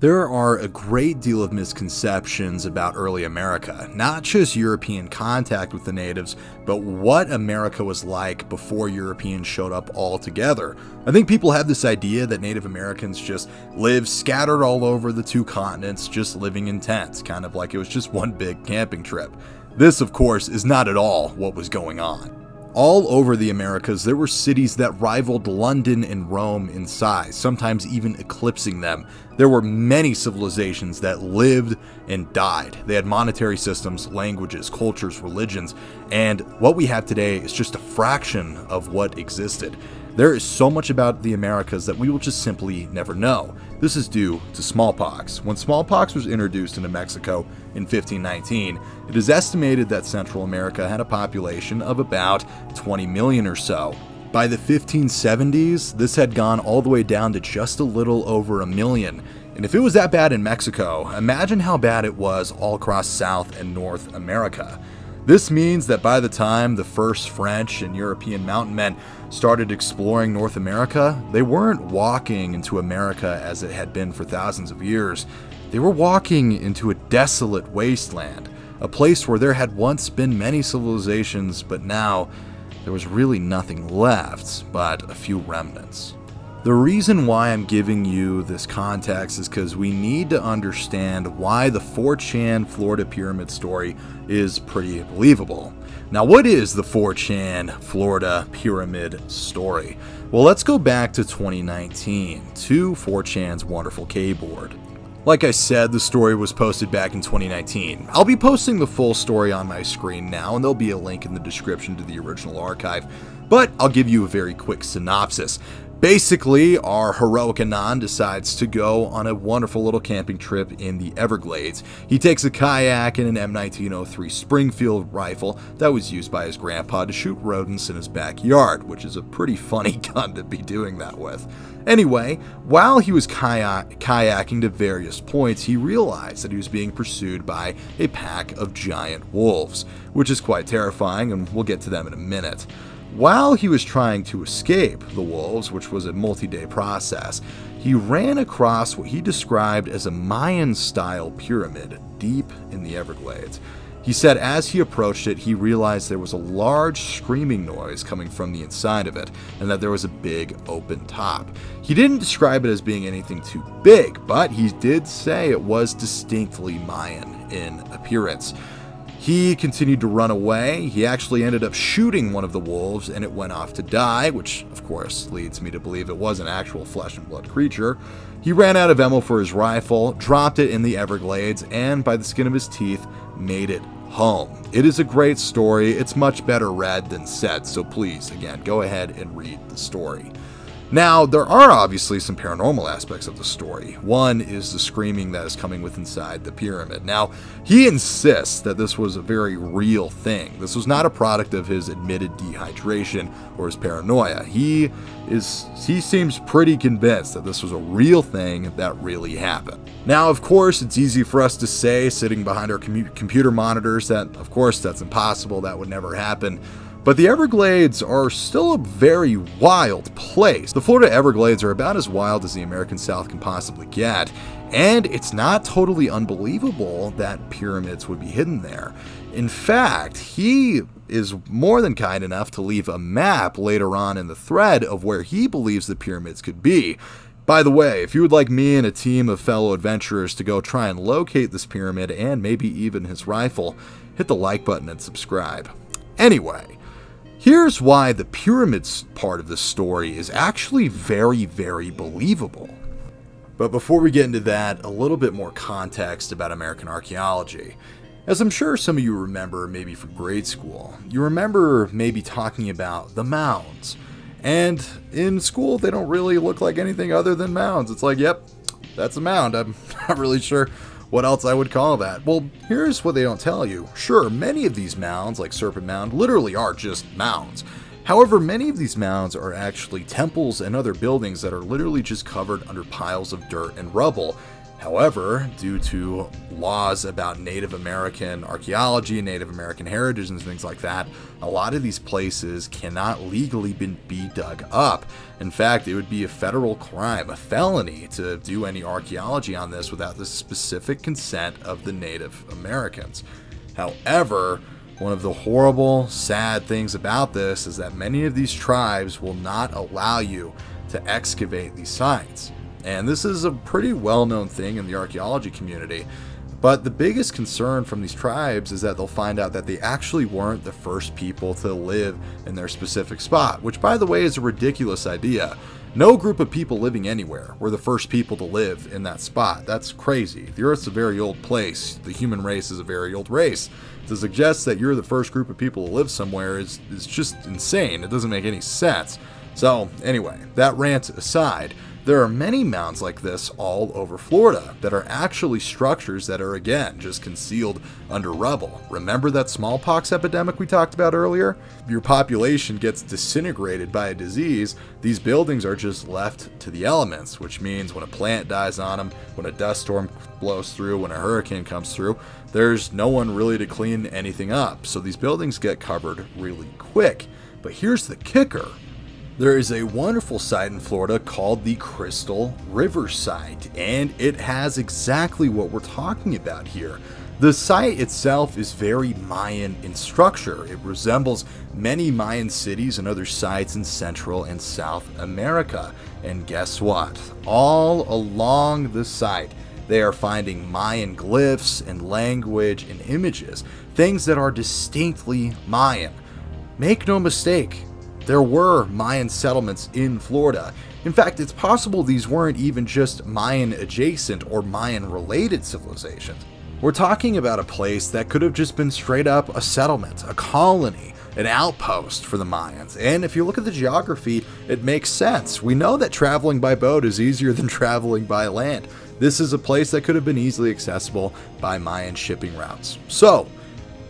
There are a great deal of misconceptions about early America, not just European contact with the natives, but what America was like before Europeans showed up altogether. I think people have this idea that Native Americans just lived scattered all over the two continents, just living in tents, kind of like it was just one big camping trip. This, of course, is not at all what was going on. All over the Americas, there were cities that rivaled London and Rome in size, sometimes even eclipsing them. There were many civilizations that lived and died. They had monetary systems, languages, cultures, religions, and what we have today is just a fraction of what existed. There is so much about the Americas that we will just simply never know. This is due to smallpox. When smallpox was introduced into Mexico in 1519, it is estimated that Central America had a population of about 20 million or so. By the 1570s, this had gone all the way down to just a little over a million. And if it was that bad in Mexico, imagine how bad it was all across South and North America. This means that by the time the first French and European mountain men started exploring North America, they weren't walking into America as it had been for thousands of years. They were walking into a desolate wasteland, a place where there had once been many civilizations, but now there was really nothing left but a few remnants. The reason why I'm giving you this context is because we need to understand why the 4chan Florida Pyramid story is pretty believable. Now, what is the 4chan Florida Pyramid story? Well, let's go back to 2019 to 4chan's wonderful K board. Like I said, the story was posted back in 2019. I'll be posting the full story on my screen now, and there'll be a link in the description to the original archive, but I'll give you a very quick synopsis. Basically, our heroic Anon decides to go on a wonderful little camping trip in the Everglades. He takes a kayak and an M1903 Springfield rifle that was used by his grandpa to shoot rodents in his backyard, which is a pretty funny gun to be doing that with. Anyway, while he was kayak- kayaking to various points, he realized that he was being pursued by a pack of giant wolves, which is quite terrifying, and we'll get to them in a minute. While he was trying to escape the wolves, which was a multi day process, he ran across what he described as a Mayan style pyramid deep in the Everglades. He said as he approached it, he realized there was a large screaming noise coming from the inside of it, and that there was a big open top. He didn't describe it as being anything too big, but he did say it was distinctly Mayan in appearance. He continued to run away. He actually ended up shooting one of the wolves and it went off to die, which of course leads me to believe it was an actual flesh and blood creature. He ran out of ammo for his rifle, dropped it in the Everglades, and by the skin of his teeth, made it home. It is a great story. It's much better read than said, so please, again, go ahead and read the story. Now, there are obviously some paranormal aspects of the story. One is the screaming that is coming with inside the pyramid. Now, he insists that this was a very real thing. This was not a product of his admitted dehydration or his paranoia. He is he seems pretty convinced that this was a real thing that really happened. Now, of course, it's easy for us to say sitting behind our computer monitors that of course that's impossible, that would never happen. But the Everglades are still a very wild place. The Florida Everglades are about as wild as the American South can possibly get, and it's not totally unbelievable that pyramids would be hidden there. In fact, he is more than kind enough to leave a map later on in the thread of where he believes the pyramids could be. By the way, if you would like me and a team of fellow adventurers to go try and locate this pyramid and maybe even his rifle, hit the like button and subscribe. Anyway, Here's why the pyramids part of the story is actually very, very believable. But before we get into that, a little bit more context about American archaeology. As I'm sure some of you remember, maybe from grade school, you remember maybe talking about the mounds. And in school, they don't really look like anything other than mounds. It's like, yep, that's a mound. I'm not really sure what else I would call that? Well, here's what they don't tell you. Sure, many of these mounds, like Serpent Mound, literally are just mounds. However, many of these mounds are actually temples and other buildings that are literally just covered under piles of dirt and rubble. However, due to laws about Native American archaeology, and Native American heritage, and things like that, a lot of these places cannot legally be dug up. In fact, it would be a federal crime, a felony, to do any archaeology on this without the specific consent of the Native Americans. However, one of the horrible, sad things about this is that many of these tribes will not allow you to excavate these sites. And this is a pretty well known thing in the archaeology community. But the biggest concern from these tribes is that they'll find out that they actually weren't the first people to live in their specific spot, which, by the way, is a ridiculous idea. No group of people living anywhere were the first people to live in that spot. That's crazy. The Earth's a very old place. The human race is a very old race. To suggest that you're the first group of people to live somewhere is, is just insane. It doesn't make any sense. So, anyway, that rant aside, there are many mounds like this all over Florida that are actually structures that are, again, just concealed under rubble. Remember that smallpox epidemic we talked about earlier? Your population gets disintegrated by a disease, these buildings are just left to the elements, which means when a plant dies on them, when a dust storm blows through, when a hurricane comes through, there's no one really to clean anything up. So these buildings get covered really quick. But here's the kicker there is a wonderful site in Florida called the Crystal River Site, and it has exactly what we're talking about here. The site itself is very Mayan in structure. It resembles many Mayan cities and other sites in Central and South America. And guess what? All along the site, they are finding Mayan glyphs and language and images, things that are distinctly Mayan. Make no mistake, there were Mayan settlements in Florida. In fact, it's possible these weren't even just Mayan adjacent or Mayan related civilizations. We're talking about a place that could have just been straight up a settlement, a colony, an outpost for the Mayans. And if you look at the geography, it makes sense. We know that traveling by boat is easier than traveling by land. This is a place that could have been easily accessible by Mayan shipping routes. So,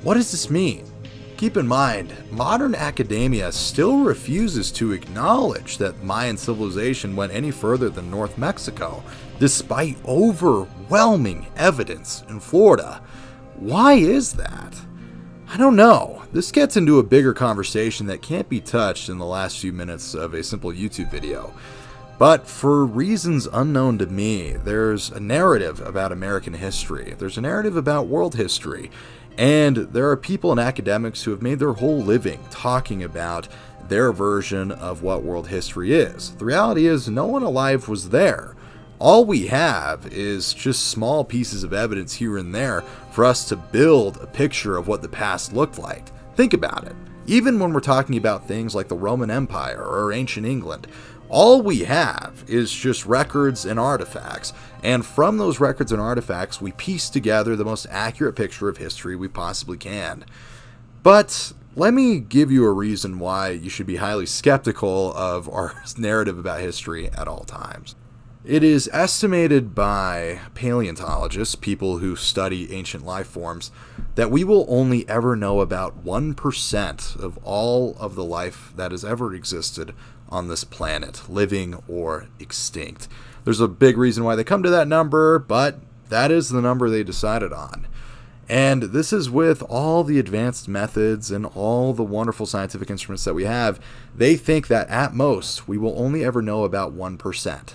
what does this mean? Keep in mind, modern academia still refuses to acknowledge that Mayan civilization went any further than North Mexico, despite overwhelming evidence in Florida. Why is that? I don't know. This gets into a bigger conversation that can't be touched in the last few minutes of a simple YouTube video. But for reasons unknown to me, there's a narrative about American history, there's a narrative about world history, and there are people and academics who have made their whole living talking about their version of what world history is. The reality is, no one alive was there. All we have is just small pieces of evidence here and there for us to build a picture of what the past looked like. Think about it. Even when we're talking about things like the Roman Empire or ancient England, all we have is just records and artifacts, and from those records and artifacts, we piece together the most accurate picture of history we possibly can. But let me give you a reason why you should be highly skeptical of our narrative about history at all times. It is estimated by paleontologists, people who study ancient life forms, that we will only ever know about 1% of all of the life that has ever existed on this planet, living or extinct. There's a big reason why they come to that number, but that is the number they decided on. And this is with all the advanced methods and all the wonderful scientific instruments that we have. They think that at most we will only ever know about 1%.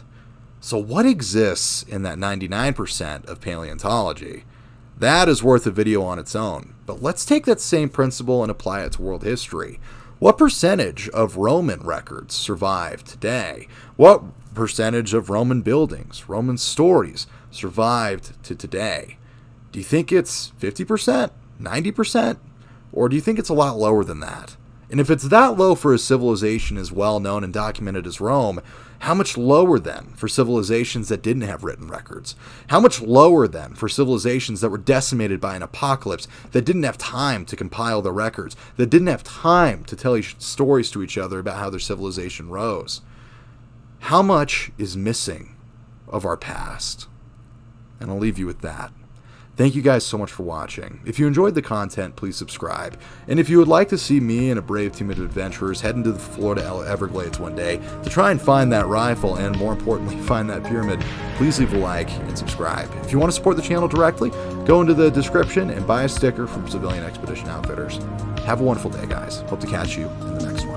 So, what exists in that 99% of paleontology? That is worth a video on its own. But let's take that same principle and apply it to world history. What percentage of Roman records survive today? What percentage of Roman buildings, Roman stories survived to today? Do you think it's 50%, 90%? Or do you think it's a lot lower than that? And if it's that low for a civilization as well known and documented as Rome, how much lower then for civilizations that didn't have written records? How much lower then for civilizations that were decimated by an apocalypse, that didn't have time to compile their records, that didn't have time to tell stories to each other about how their civilization rose? How much is missing of our past? And I'll leave you with that. Thank you guys so much for watching. If you enjoyed the content, please subscribe. And if you would like to see me and a brave team of adventurers head into the Florida Everglades one day to try and find that rifle and, more importantly, find that pyramid, please leave a like and subscribe. If you want to support the channel directly, go into the description and buy a sticker from Civilian Expedition Outfitters. Have a wonderful day, guys. Hope to catch you in the next one.